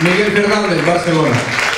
Miguel Fernández, Barcelona.